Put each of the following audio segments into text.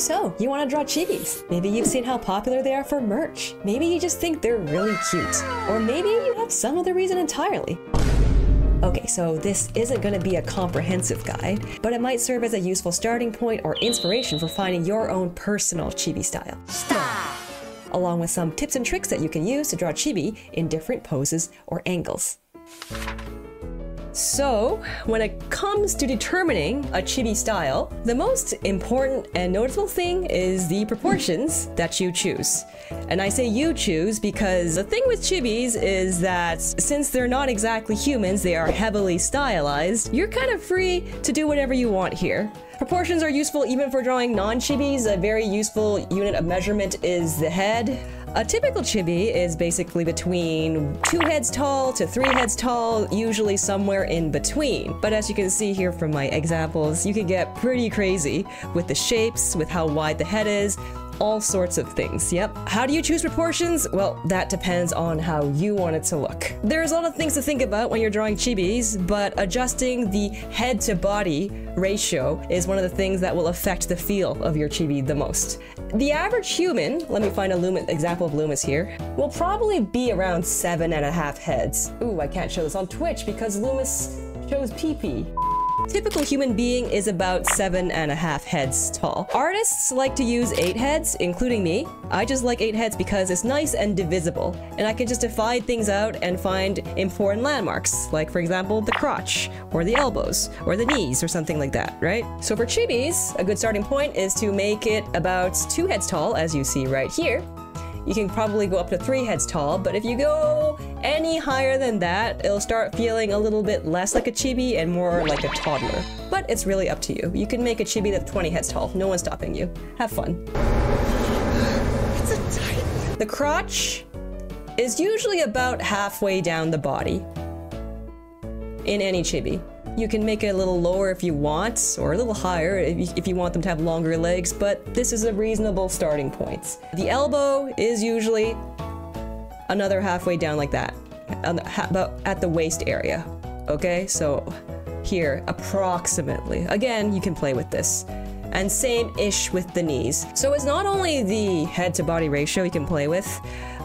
So, you want to draw chibis? Maybe you've seen how popular they are for merch. Maybe you just think they're really cute. Or maybe you have some other reason entirely. Okay, so this isn't going to be a comprehensive guide, but it might serve as a useful starting point or inspiration for finding your own personal chibi style. Style! Along with some tips and tricks that you can use to draw chibi in different poses or angles. So, when it comes to determining a chibi style, the most important and noticeable thing is the proportions that you choose. And I say you choose because the thing with chibis is that since they're not exactly humans, they are heavily stylized, you're kind of free to do whatever you want here. Proportions are useful even for drawing non-chibis. A very useful unit of measurement is the head. A typical chibi is basically between two heads tall to three heads tall, usually somewhere in between. But as you can see here from my examples, you can get pretty crazy with the shapes, with how wide the head is, all sorts of things. Yep. How do you choose proportions? Well, that depends on how you want it to look. There's a lot of things to think about when you're drawing chibis, but adjusting the head to body ratio is one of the things that will affect the feel of your chibi the most. The average human, let me find a Loomis, example of Loomis here, will probably be around seven and a half heads. Ooh, I can't show this on Twitch because Loomis shows pee-pee. Typical human being is about seven and a half heads tall. Artists like to use eight heads, including me. I just like eight heads because it's nice and divisible, and I can just divide things out and find important landmarks, like for example, the crotch, or the elbows, or the knees, or something like that, right? So for chibis, a good starting point is to make it about two heads tall, as you see right here, you can probably go up to three heads tall, but if you go any higher than that, it'll start feeling a little bit less like a chibi and more like a toddler. But it's really up to you. You can make a chibi that's 20 heads tall. No one's stopping you. Have fun. It's a tight... The crotch is usually about halfway down the body in any chibi. You can make it a little lower if you want, or a little higher if you, if you, want them to have longer legs, but this is a reasonable starting point. The elbow is usually another halfway down like that, about at the waist area. Okay, so here, approximately. Again, you can play with this. And same-ish with the knees. So it's not only the head-to-body ratio you can play with,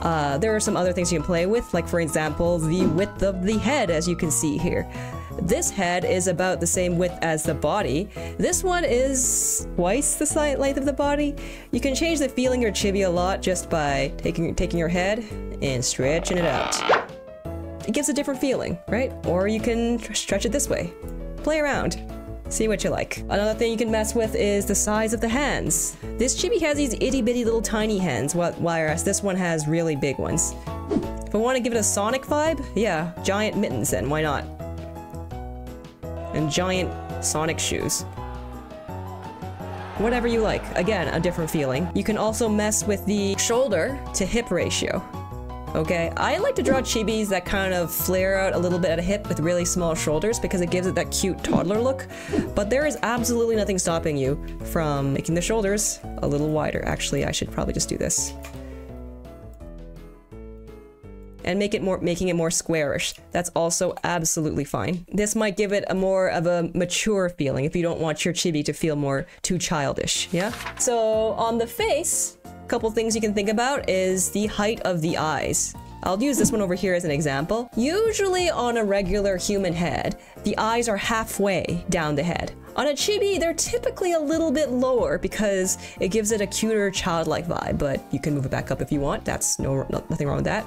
uh, there are some other things you can play with, like for example, the width of the head, as you can see here. This head is about the same width as the body. This one is twice the length of the body. You can change the feeling your chibi a lot just by taking, taking your head and stretching it out. It gives a different feeling, right? Or you can stretch it this way. Play around. See what you like. Another thing you can mess with is the size of the hands. This chibi has these itty bitty little tiny hands, whereas this one has really big ones. If I want to give it a Sonic vibe, yeah, giant mittens then, why not? and giant Sonic shoes. Whatever you like. Again, a different feeling. You can also mess with the shoulder to hip ratio. Okay, I like to draw chibis that kind of flare out a little bit at a hip with really small shoulders because it gives it that cute toddler look. But there is absolutely nothing stopping you from making the shoulders a little wider. Actually, I should probably just do this and make it more making it more squarish. That's also absolutely fine. This might give it a more of a mature feeling if you don't want your chibi to feel more too childish, yeah? So on the face, a couple things you can think about is the height of the eyes. I'll use this one over here as an example. Usually on a regular human head, the eyes are halfway down the head. On a chibi, they're typically a little bit lower because it gives it a cuter, childlike vibe, but you can move it back up if you want. That's no, no nothing wrong with that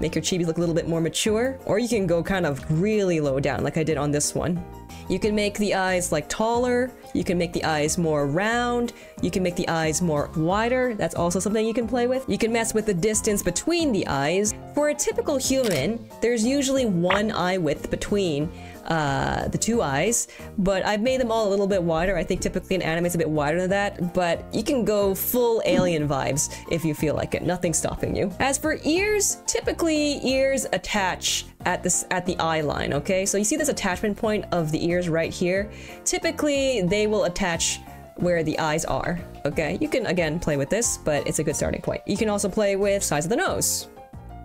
make your chibis look a little bit more mature, or you can go kind of really low down like I did on this one. You can make the eyes like taller, you can make the eyes more round, you can make the eyes more wider, that's also something you can play with. You can mess with the distance between the eyes. For a typical human, there's usually one eye width between uh, the two eyes, but I've made them all a little bit wider. I think typically an anime is a bit wider than that, but you can go full alien vibes if you feel like it. Nothing's stopping you. As for ears, typically ears attach at this at the eye line, okay? So you see this attachment point of the ears right here? Typically, they will attach where the eyes are, okay? You can, again, play with this, but it's a good starting point. You can also play with size of the nose.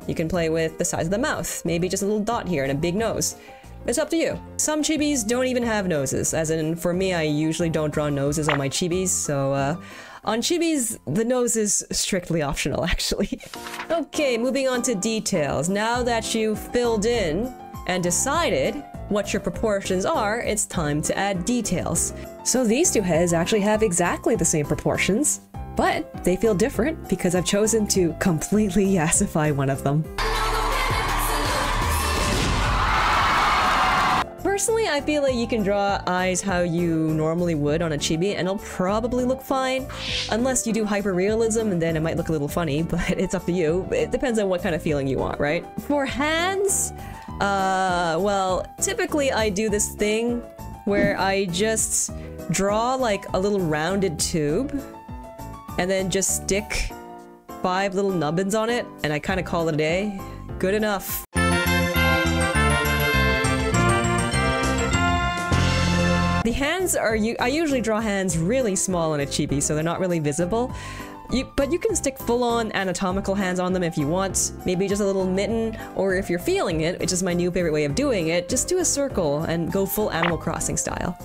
You can play with the size of the mouth, maybe just a little dot here and a big nose. It's up to you. Some chibis don't even have noses, as in, for me, I usually don't draw noses on my chibis, so, uh, on chibis, the nose is strictly optional, actually. okay, moving on to details. Now that you've filled in and decided what your proportions are, it's time to add details. So these two heads actually have exactly the same proportions, but they feel different because I've chosen to completely yassify one of them. Personally, I feel like you can draw eyes how you normally would on a chibi and it'll probably look fine. Unless you do hyperrealism and then it might look a little funny, but it's up to you. It depends on what kind of feeling you want, right? For hands, uh, well, typically I do this thing where I just draw like a little rounded tube and then just stick five little nubbins on it and I kind of call it a day. Good enough. The hands are, you. I usually draw hands really small in a chibi, so they're not really visible. You, but you can stick full-on anatomical hands on them if you want. Maybe just a little mitten, or if you're feeling it, which is my new favorite way of doing it, just do a circle and go full Animal Crossing style.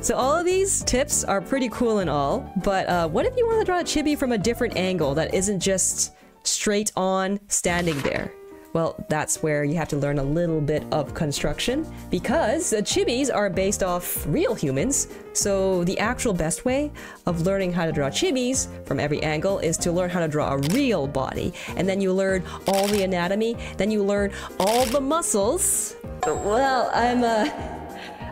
So all of these tips are pretty cool and all, but uh, what if you want to draw a chibi from a different angle that isn't just straight on standing there? Well, that's where you have to learn a little bit of construction because chibis are based off real humans. So the actual best way of learning how to draw chibis from every angle is to learn how to draw a real body. And then you learn all the anatomy, then you learn all the muscles. Well, I'm uh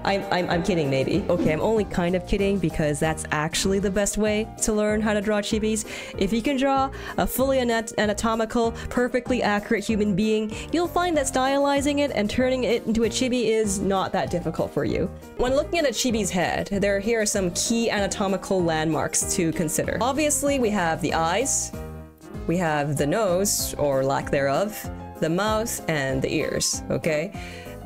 I'm, I'm, I'm kidding, maybe. Okay, I'm only kind of kidding because that's actually the best way to learn how to draw chibis. If you can draw a fully anatomical, perfectly accurate human being, you'll find that stylizing it and turning it into a chibi is not that difficult for you. When looking at a chibi's head, there here are some key anatomical landmarks to consider. Obviously, we have the eyes, we have the nose, or lack thereof, the mouth, and the ears, okay?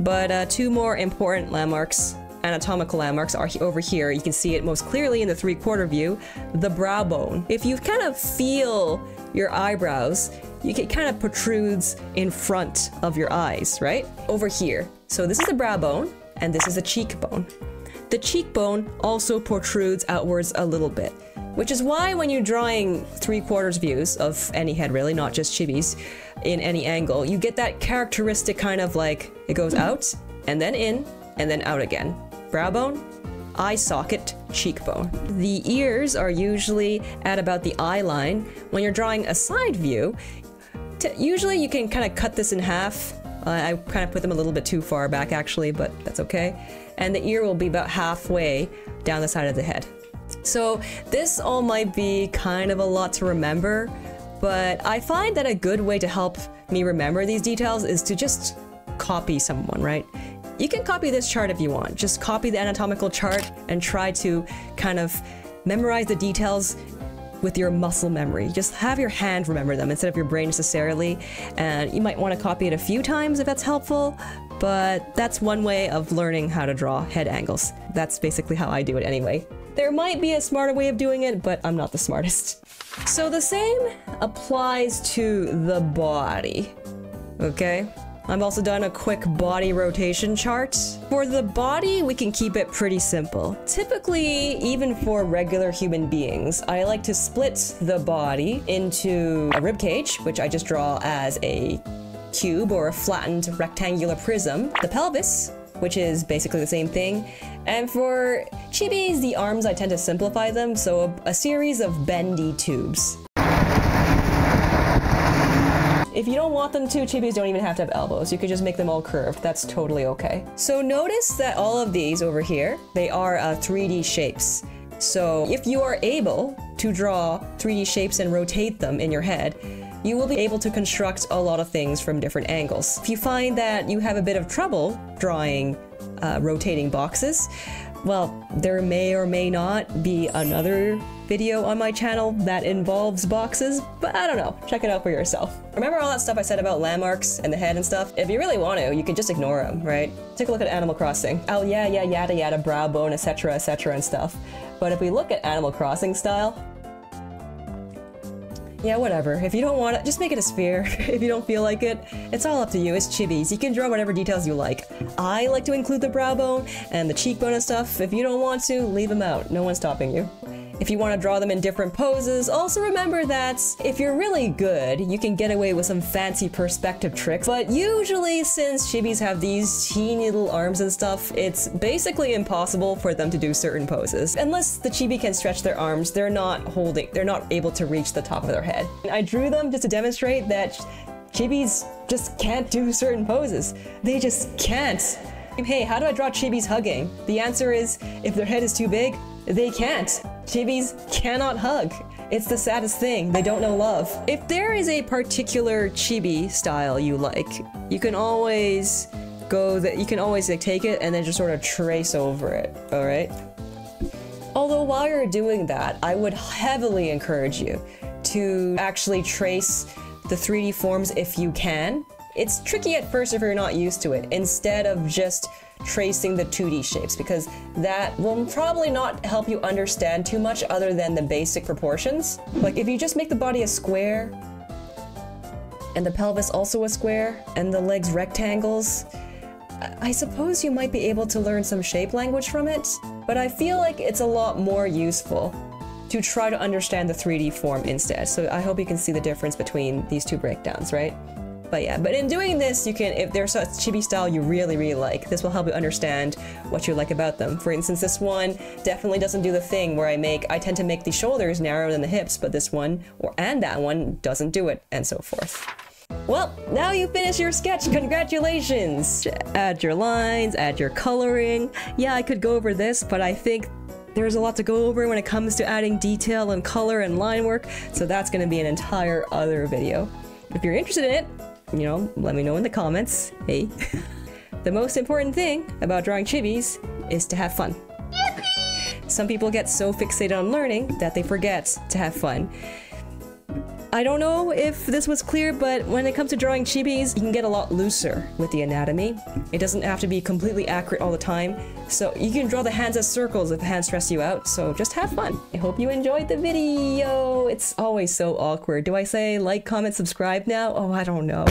But uh, two more important landmarks, anatomical landmarks, are over here. You can see it most clearly in the three-quarter view, the brow bone. If you kind of feel your eyebrows, you it kind of protrudes in front of your eyes, right? Over here. So this is the brow bone, and this is the cheekbone. The cheekbone also protrudes outwards a little bit, which is why when you're drawing three-quarters views of any head really, not just chibis, in any angle, you get that characteristic kind of like, it goes out, and then in, and then out again. Brow bone, eye socket, cheekbone. The ears are usually at about the eye line. When you're drawing a side view, usually you can kind of cut this in half. Uh, I kind of put them a little bit too far back actually, but that's okay. And the ear will be about halfway down the side of the head. So this all might be kind of a lot to remember, but I find that a good way to help me remember these details is to just copy someone, right? You can copy this chart if you want. Just copy the anatomical chart and try to kind of memorize the details with your muscle memory. Just have your hand remember them instead of your brain necessarily. And you might want to copy it a few times if that's helpful, but that's one way of learning how to draw head angles. That's basically how I do it anyway. There might be a smarter way of doing it, but I'm not the smartest. So the same applies to the body, okay? I've also done a quick body rotation chart. For the body, we can keep it pretty simple. Typically, even for regular human beings, I like to split the body into a rib cage, which I just draw as a cube or a flattened rectangular prism, the pelvis, which is basically the same thing, and for chibis, the arms, I tend to simplify them, so a, a series of bendy tubes. If you don't want them to, chibis don't even have to have elbows. You could just make them all curved. That's totally okay. So notice that all of these over here, they are uh, 3D shapes. So if you are able to draw 3D shapes and rotate them in your head, you will be able to construct a lot of things from different angles. If you find that you have a bit of trouble drawing uh, rotating boxes. Well, there may or may not be another video on my channel that involves boxes, but I don't know. Check it out for yourself. Remember all that stuff I said about landmarks and the head and stuff? If you really want to, you can just ignore them, right? Take a look at Animal Crossing. Oh yeah, yeah, yada yada, brow bone, etc, etc and stuff. But if we look at Animal Crossing style, Yeah, whatever. If you don't want it, just make it a sphere. if you don't feel like it, it's all up to you. It's chibis. You can draw whatever details you like. I like to include the brow bone and the cheekbone and stuff. If you don't want to, leave them out. No one's stopping you. If you want to draw them in different poses, also remember that if you're really good, you can get away with some fancy perspective tricks. But usually, since chibis have these teeny little arms and stuff, it's basically impossible for them to do certain poses. Unless the chibi can stretch their arms, they're not holding, they're not able to reach the top of their head. I drew them just to demonstrate that chibis just can't do certain poses. They just can't. Hey, how do I draw chibis hugging? The answer is, if their head is too big, they can't. Chibis cannot hug. It's the saddest thing. They don't know love. If there is a particular chibi style you like, you can always go that you can always like, take it and then just sort of trace over it, all right? Although while you're doing that, I would heavily encourage you to actually trace the 3D forms if you can. It's tricky at first if you're not used to it, instead of just tracing the 2D shapes, because that will probably not help you understand too much other than the basic proportions. Like if you just make the body a square, and the pelvis also a square, and the legs rectangles, I suppose you might be able to learn some shape language from it, but I feel like it's a lot more useful to try to understand the 3D form instead. So I hope you can see the difference between these two breakdowns, right? But yeah, but in doing this, you can, if there's a chibi style you really, really like, this will help you understand what you like about them. For instance, this one definitely doesn't do the thing where I make, I tend to make the shoulders narrower than the hips, but this one, or and that one, doesn't do it, and so forth. Well, now you finish your sketch, congratulations! Add your lines, add your coloring. Yeah, I could go over this, but I think there's a lot to go over when it comes to adding detail and color and line work, so that's going to be an entire other video. If you're interested in it, you know, let me know in the comments. Hey. the most important thing about drawing chibis is to have fun. Yippee! Some people get so fixated on learning that they forget to have fun. I don't know if this was clear, but when it comes to drawing chibis, you can get a lot looser with the anatomy. It doesn't have to be completely accurate all the time, so you can draw the hands as circles if the hands stress you out, so just have fun. I hope you enjoyed the video. It's always so awkward. Do I say like, comment, subscribe now? Oh, I don't know.